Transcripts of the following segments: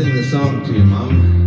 sing the song to you, Mom.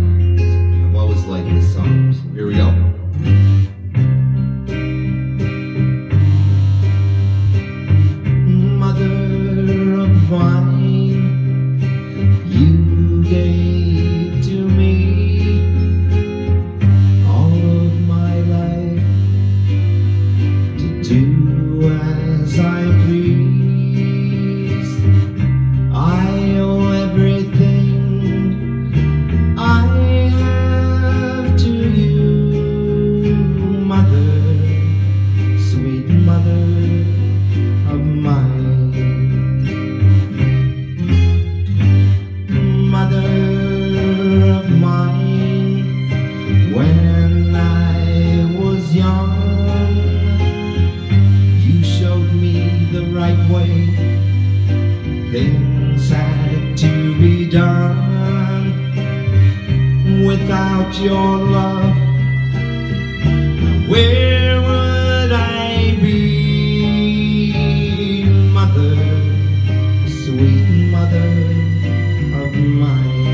Things had to be done without your love. Where would I be, mother, sweet mother of mine?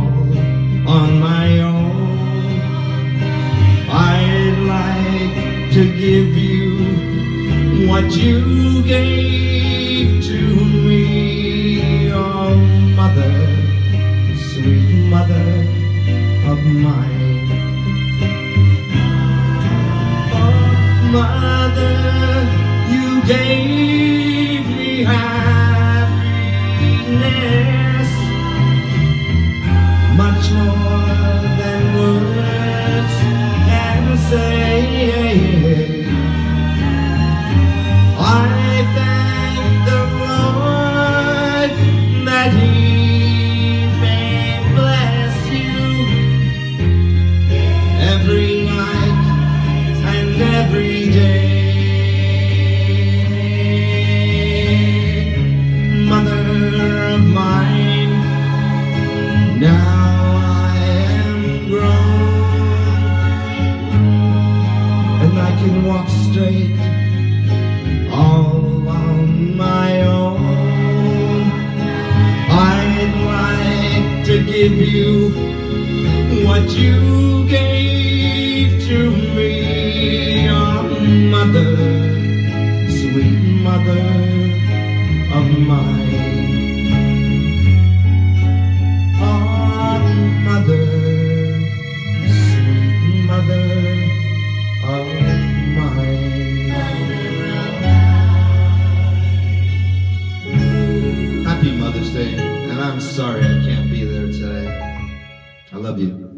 what you gave to me, oh mother, sweet mother of mine. Oh mother, you gave me happiness much more than words can say. Walk straight all on my own. I'd like to give you what you gave Happy Mother's Day, and I'm sorry I can't be there today. I love you.